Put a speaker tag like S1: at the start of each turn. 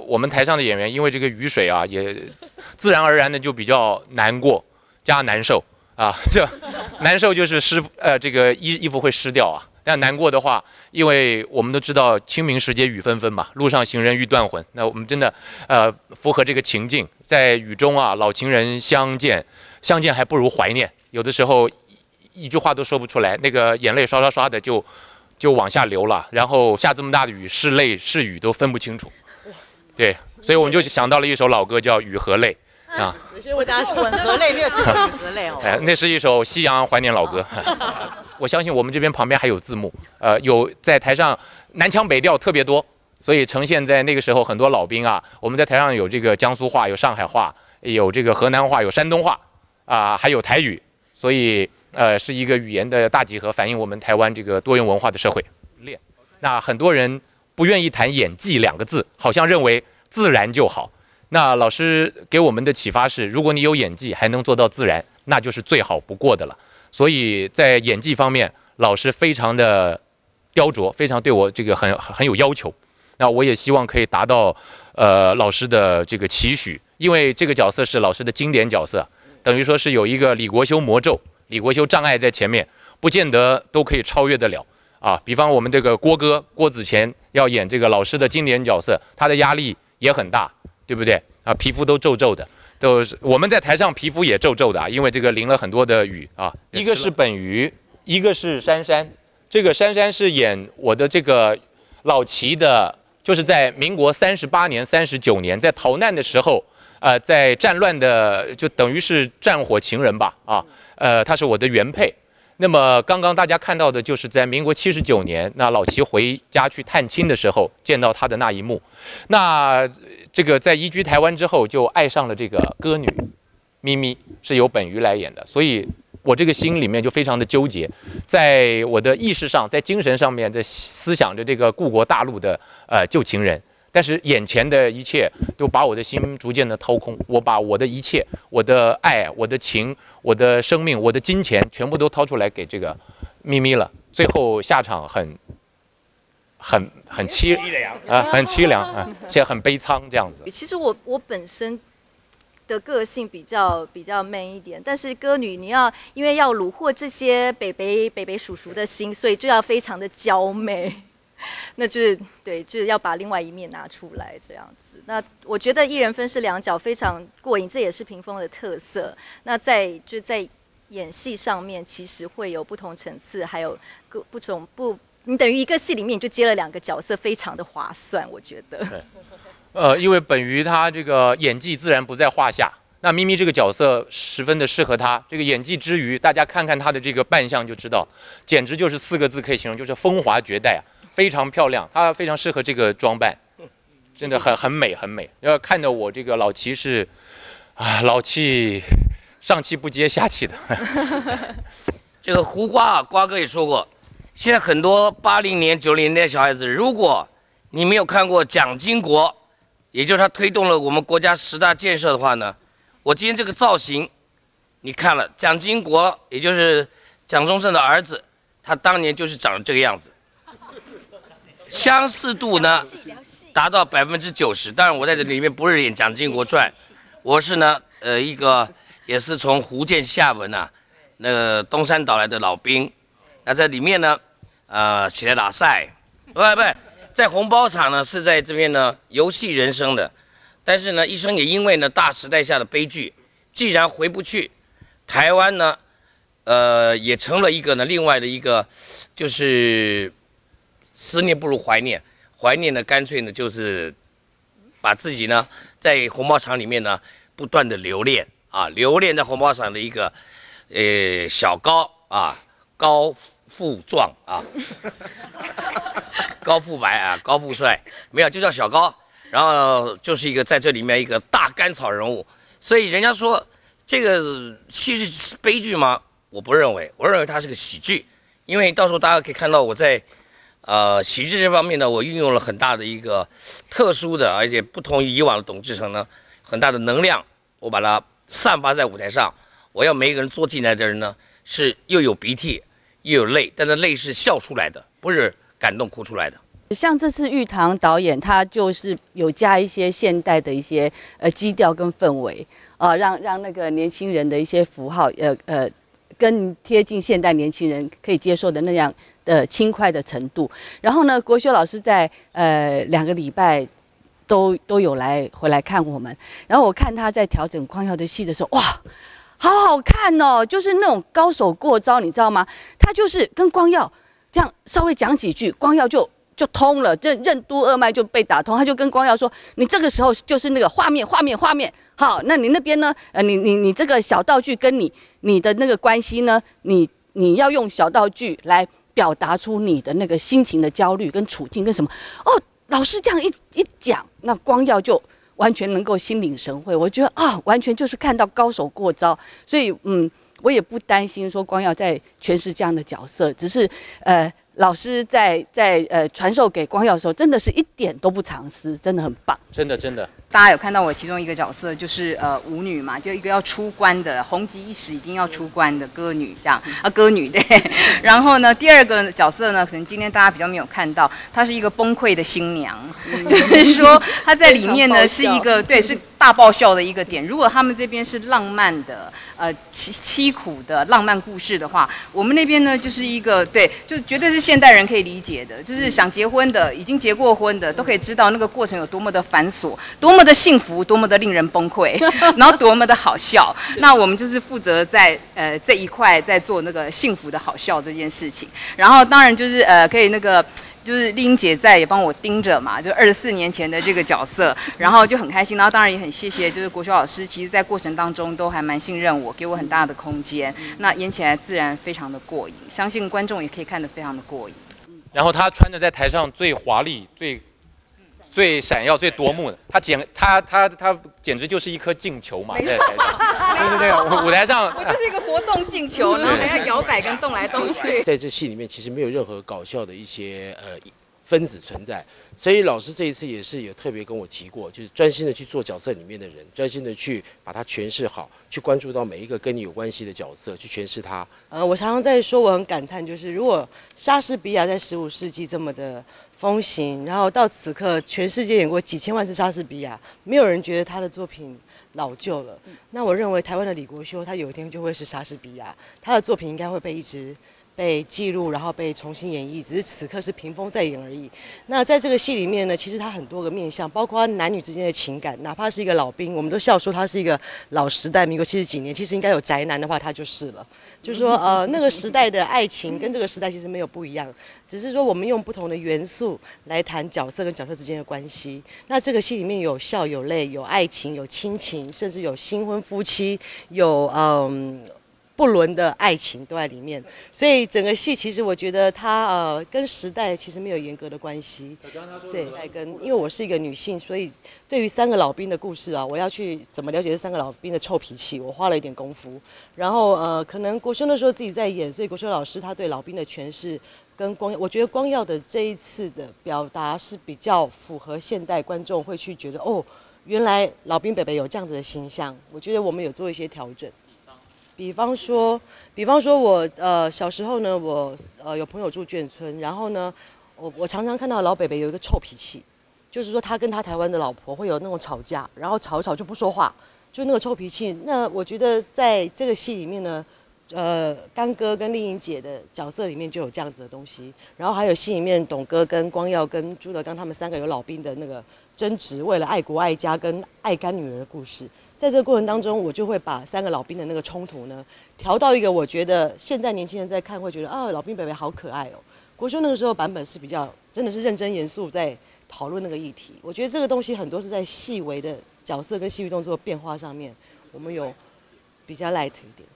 S1: 我们台上的演员因为这个雨水啊，也自然而然的就比较难过 加难受啊。这难受就是湿呃这个衣衣服会湿掉啊。但难过的话，因为我们都知道清明时节雨纷纷嘛，路上行人欲断魂。那我们真的呃符合这个情境，在雨中啊，老情人相见，相见还不如怀念。有的时候一句话都说不出来，那个眼泪刷刷刷的就就往下流了。然后下这么大的雨，是泪是雨都分不清楚。对，所以我们就想到了一首老歌，叫《雨和泪》啊。
S2: 有些国家是吻和泪，没有和泪哦。
S1: 哎，那是一首西洋怀念老歌。我相信我们这边旁边还有字幕，呃，有在台上南腔北调特别多，所以呈现在那个时候很多老兵啊，我们在台上有这个江苏话，有上海话，有这个河南话，有山东话，啊，还有台语，所以呃是一个语言的大集合，反映我们台湾这个多元文化的社会。练，那很多人不愿意谈演技两个字，好像认为自然就好。那老师给我们的启发是，如果你有演技还能做到自然，那就是最好不过的了。所以在演技方面，老师非常的雕琢，非常对我这个很很有要求。那我也希望可以达到呃老师的这个期许，因为这个角色是老师的经典角色，等于说是有一个李国修魔咒、李国修障碍在前面，不见得都可以超越得了啊。比方我们这个郭哥郭子乾要演这个老师的经典角色，他的压力也很大，对不对啊？皮肤都皱皱的。都是我们在台上皮肤也皱皱的啊，因为这个淋了很多的雨啊。一个是本鱼，一个是珊珊。这个珊珊是演我的这个老齐的，就是在民国三十八年、三十九年在逃难的时候，呃，在战乱的就等于是战火情人吧啊。呃，他是我的原配。那么刚刚大家看到的就是在民国七十九年，那老齐回家去探亲的时候见到他的那一幕。那这个在移居台湾之后，就爱上了这个歌女咪咪，是由本鱼来演的。所以我这个心里面就非常的纠结，在我的意识上，在精神上面在思想着这个故国大陆的呃旧情人。但是眼前的一切都把我的心逐渐的掏空，我把我的一切、我的爱、我的情、我的生命、我的金钱全部都掏出来给这个咪咪了，最后下场很、很、很凄凉啊，很凄凉啊，且很悲苍这样子。
S3: 其实我我本身的个性比较比较 man 一点，但是歌女你要因为要虏获这些北北北北叔叔的心，所以就要非常的娇媚。那就是对，就是要把另外一面拿出来这样子。那我觉得一人分饰两角非常过瘾，这也是屏风的特色。那在就在演戏上面，其实会有不同层次，还有各不同不，你等于一个戏里面你就接了两个角色，非常的划算，我觉得。
S1: 呃，因为本鱼他这个演技自然不在话下，那咪咪这个角色十分的适合他。这个演技之余，大家看看他的这个扮相就知道，简直就是四个字可以形容，就是风华绝代啊。非常漂亮，她非常适合这个装扮，真的很很美很美。要看到我这个老齐是，啊，老气，上气不接下气的。
S4: 这个胡瓜啊，瓜哥也说过，现在很多八零年九零年代小孩子，如果你没有看过蒋经国，也就是他推动了我们国家十大建设的话呢，我今天这个造型，你看了蒋经国，也就是蒋中正的儿子，他当年就是长这个样子。相似度呢达到百分之九十，当然我在这里面不是演蒋经国传，我是呢呃一个也是从福建厦门呐那个东山岛来的老兵，那在里面呢呃起来打赛，不不在红包场呢是在这边呢游戏人生的，但是呢一生也因为呢大时代下的悲剧，既然回不去，台湾呢呃也成了一个呢另外的一个就是。思念不如怀念，怀念呢，干脆呢，就是把自己呢，在红包场里面呢，不断的留恋啊，留恋在红包场的一个，呃，小高啊，高富壮啊，高富白啊，高富帅，没有就叫小高，然后就是一个在这里面一个大甘草人物，所以人家说这个戏是悲剧吗？我不认为，我认为它是个喜剧，因为到时候大家可以看到我在。呃，喜剧这方面呢，我运用了很大的一个特殊的，而且不同于以往的董志成呢，很大的能量，我把它散发在舞台上。我要每一个人坐进来的人呢，是又有鼻涕又有泪，但是泪是笑出来的，不是感动哭出来的。
S5: 像这次玉堂导演，他就是有加一些现代的一些呃基调跟氛围，啊，让让那个年轻人的一些符号，呃呃，更贴近现代年轻人可以接受的那样的轻快的程度。然后呢，国修老师在呃两个礼拜都都有来回来看我们，然后我看他在调整光耀的戏的时候，哇！好好看哦，就是那种高手过招，你知道吗？他就是跟光耀这样稍微讲几句，光耀就就通了，任任督二脉就被打通。他就跟光耀说：“你这个时候就是那个画面，画面，画面。好，那你那边呢？呃，你你你这个小道具跟你你的那个关系呢？你你要用小道具来表达出你的那个心情的焦虑跟处境跟什么？哦，老师这样一一讲，那光耀就。”完全能够心领神会，我觉得啊，完全就是看到高手过招，所以嗯，我也不担心说光耀在诠释这样的角色，只是呃。老师在在呃传授给光耀的时候，真的是一点都不藏私，真的很棒。
S1: 真的真的，
S6: 大家有看到我其中一个角色，就是呃舞女嘛，就一个要出关的红极一时已经要出关的歌女这样。啊歌女对。然后呢，第二个角色呢，可能今天大家比较没有看到，她是一个崩溃的新娘，就是说她在里面呢 是一个对是。大爆笑的一个点，如果他们这边是浪漫的，呃凄凄苦的浪漫故事的话，我们那边呢就是一个对，就绝对是现代人可以理解的，就是想结婚的，已经结过婚的，都可以知道那个过程有多么的繁琐，多么的幸福，多么的令人崩溃，然后多么的好笑。那我们就是负责在呃这一块在做那个幸福的好笑这件事情，然后当然就是呃可以那个。就是丽英姐在也帮我盯着嘛，就二十四年前的这个角色，然后就很开心，然后当然也很谢谢，就是国修老师，其实在过程当中都还蛮信任我，给我很大的空间，那演起来自然非常的过瘾，相信观众也可以看得非常的过瘾。
S1: 然后他穿着在台上最华丽、最。最闪耀、最夺目的，他简他他他简直就是一颗进球嘛，在台上，对对对，舞台上，
S6: 我就是一个活动进球，然后还要摇摆跟动来动去。
S7: 在这戏里面，其实没有任何搞笑的一些呃分子存在，所以老师这一次也是有特别跟我提过，就是专心的去做角色里面的人，专心的去把它诠释好，去关注到每一个跟你有关系的角色，去诠释它。
S8: 呃，我常常在说，我很感叹，就是如果莎士比亚在十五世纪这么的。风行，然后到此刻，全世界演过几千万次莎士比亚，没有人觉得他的作品老旧了。那我认为台湾的李国修，他有一天就会是莎士比亚，他的作品应该会被一直。被记录，然后被重新演绎，只是此刻是屏风在演而已。那在这个戏里面呢，其实它很多个面向，包括男女之间的情感，哪怕是一个老兵，我们都笑说他是一个老时代，民国七十几年，其实应该有宅男的话，他就是了。就是说，呃，那个时代的爱情跟这个时代其实没有不一样，只是说我们用不同的元素来谈角色跟角色之间的关系。那这个戏里面有笑有泪，有爱情，有亲情，甚至有新婚夫妻，有嗯。不伦的爱情都在里面，所以整个戏其实我觉得它呃跟时代其实没有严格的关系。对，在跟因为我是一个女性，所以对于三个老兵的故事啊，我要去怎么了解这三个老兵的臭脾气，我花了一点功夫。然后呃，可能国生那时候自己在演，所以国生老师他对老兵的诠释跟光，我觉得光耀的这一次的表达是比较符合现代观众会去觉得哦，原来老兵北北有这样子的形象。我觉得我们有做一些调整。比方说，比方说，我呃小时候呢，我呃有朋友住眷村，然后呢，我我常常看到老北北有一个臭脾气，就是说他跟他台湾的老婆会有那种吵架，然后吵一吵就不说话，就那个臭脾气。那我觉得在这个戏里面呢，呃，刚哥跟丽颖姐的角色里面就有这样子的东西，然后还有戏里面董哥跟光耀跟朱德刚他们三个有老兵的那个争执，为了爱国爱家跟爱干女儿的故事。在这个过程当中，我就会把三个老兵的那个冲突呢，调到一个我觉得现在年轻人在看会觉得啊，老兵北北好可爱哦。国修那个时候版本是比较真的是认真严肃在讨论那个议题。我觉得这个东西很多是在细微的角色跟戏剧动作变化上面，我们有比较 light 一点，